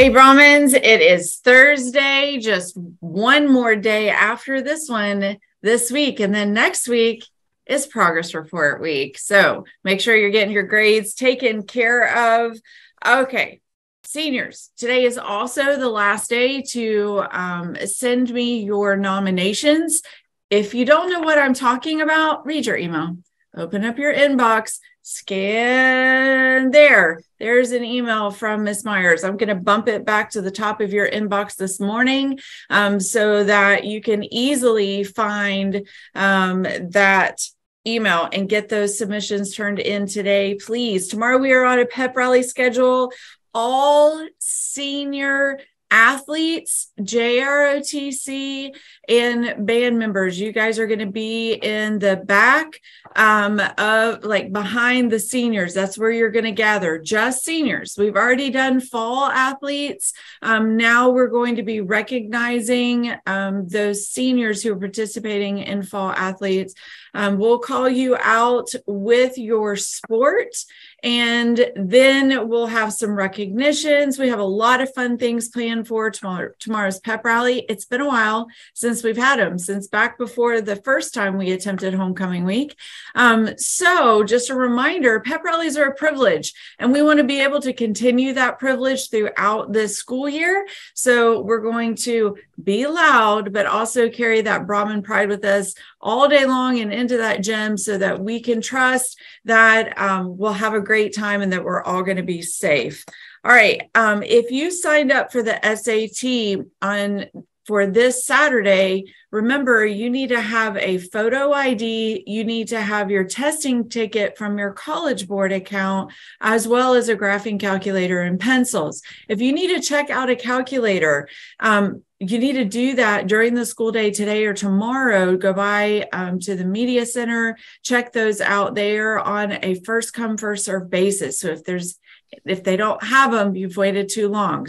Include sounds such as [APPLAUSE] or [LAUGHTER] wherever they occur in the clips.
Hey, Brahmans, it is Thursday, just one more day after this one this week. And then next week is progress report week. So make sure you're getting your grades taken care of. Okay, seniors, today is also the last day to um, send me your nominations. If you don't know what I'm talking about, read your email, open up your inbox, scan there. There's an email from Miss Myers. I'm going to bump it back to the top of your inbox this morning um, so that you can easily find um, that email and get those submissions turned in today, please. Tomorrow we are on a pep rally schedule. All senior athletes, JROTC, and band members. You guys are going to be in the back um, of like behind the seniors. That's where you're going to gather. Just seniors. We've already done fall athletes. Um, now we're going to be recognizing um, those seniors who are participating in fall athletes. Um, we'll call you out with your sport and then we'll have some recognitions. We have a lot of fun things planned for tomorrow, tomorrow's pep rally. It's been a while since we've had them, since back before the first time we attempted homecoming week. Um, so, just a reminder pep rallies are a privilege, and we want to be able to continue that privilege throughout this school year. So, we're going to be loud, but also carry that Brahman pride with us all day long and into that gym so that we can trust that um, we'll have a great time and that we're all going to be safe. All right. Um, if you signed up for the SAT on for this Saturday, remember you need to have a photo ID. You need to have your testing ticket from your College Board account, as well as a graphing calculator and pencils. If you need to check out a calculator, um, you need to do that during the school day today or tomorrow. Go by um, to the media center, check those out. They are on a first come, first serve basis. So if there's if they don't have them, you've waited too long.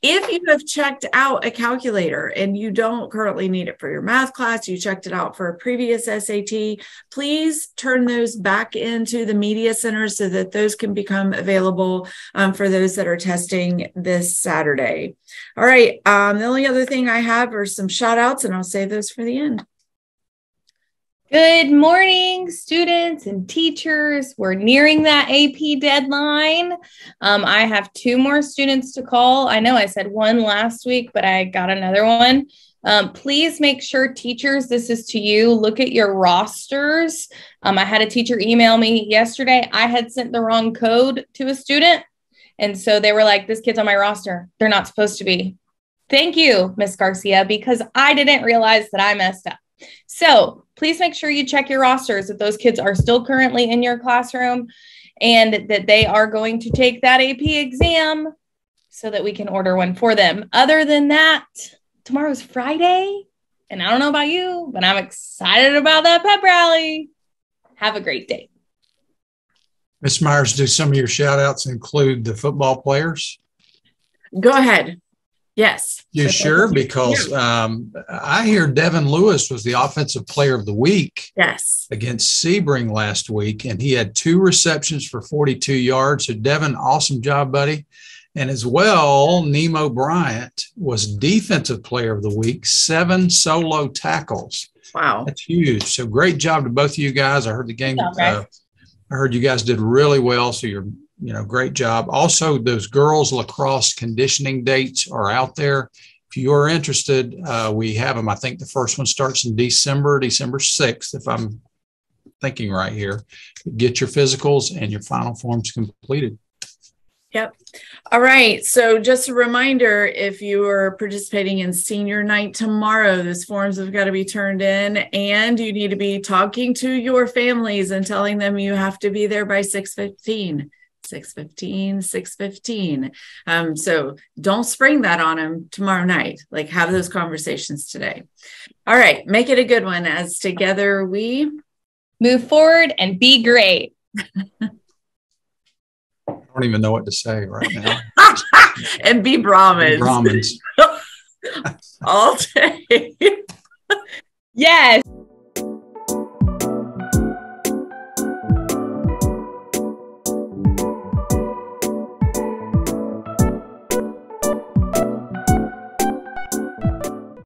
If you have checked out a calculator and you don't currently need it for your math class, you checked it out for a previous SAT, please turn those back into the media center so that those can become available um, for those that are testing this Saturday. All right. Um, the only other thing I have are some shout outs, and I'll save those for the end. Good morning, students and teachers. We're nearing that AP deadline. Um, I have two more students to call. I know I said one last week, but I got another one. Um, please make sure, teachers, this is to you. Look at your rosters. Um, I had a teacher email me yesterday. I had sent the wrong code to a student. And so they were like, this kid's on my roster. They're not supposed to be. Thank you, Miss Garcia, because I didn't realize that I messed up. So please make sure you check your rosters if those kids are still currently in your classroom and that they are going to take that AP exam so that we can order one for them. Other than that, tomorrow's Friday. And I don't know about you, but I'm excited about that pep rally. Have a great day. Miss Myers, do some of your shout outs include the football players? Go ahead. Yes. You sure? Because um, I hear Devin Lewis was the offensive player of the week. Yes. Against Sebring last week, and he had two receptions for 42 yards. So, Devin, awesome job, buddy. And as well, Nemo Bryant was defensive player of the week, seven solo tackles. Wow. That's huge. So, great job to both of you guys. I heard the game. Uh, I heard you guys did really well. So, you're you know, great job. Also, those girls lacrosse conditioning dates are out there. If you are interested, uh, we have them. I think the first one starts in December, December 6th, if I'm thinking right here. Get your physicals and your final forms completed. Yep. All right. So, just a reminder if you are participating in senior night tomorrow, those forms have got to be turned in, and you need to be talking to your families and telling them you have to be there by 6 15. 615 615 um, so don't spring that on them tomorrow night like have those conversations today all right make it a good one as together we move forward and be great [LAUGHS] I don't even know what to say right now. [LAUGHS] and be Brahmans. [LAUGHS] Brahmans. All day. yes.